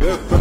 Yeah.